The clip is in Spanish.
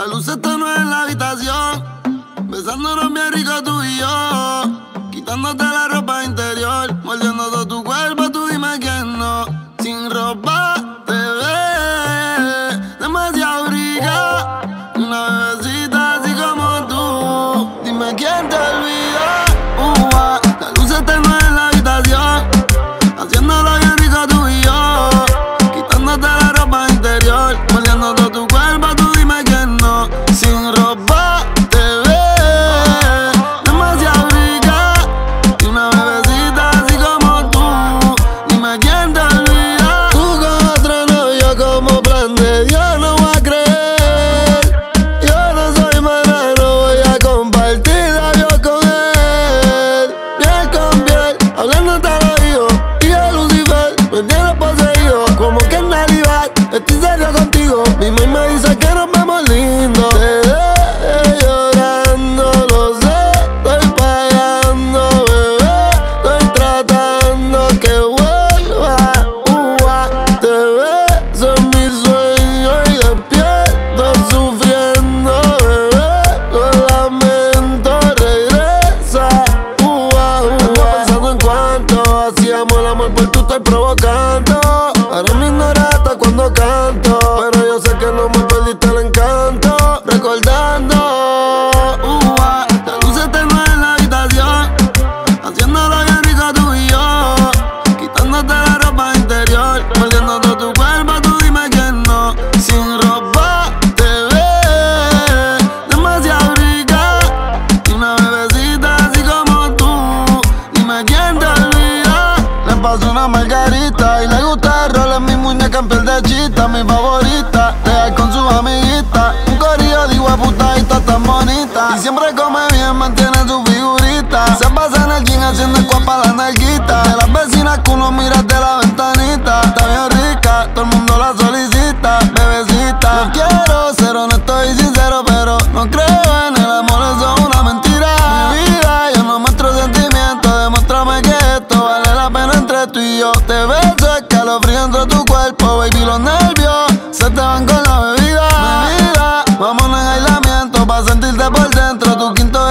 La luz está no en la habitación, besándonos bien rico tú y yo, quitándote la ropa interior, mordiendo tu hacíamos el amor por tú estoy provocando, una margarita y le gusta el rol en mi muñeca en piel de chita, mi favorita, leal con sus amiguitas, un corillo de puta y está tan bonita, y siempre come bien, mantiene su figurita, se pasa en el gym haciendo para la nalguita, de las vecinas que uno mira de la ventanita, está bien rica, todo el mundo la solicita, bebecita, no quiero ser honesto y sincero, pero no creo tú y yo, te beso escalofrío entre tu cuerpo, baby, los nervios se te van con la bebida, mi vida, vámonos en aislamiento, pa' sentirte por dentro, tu quinta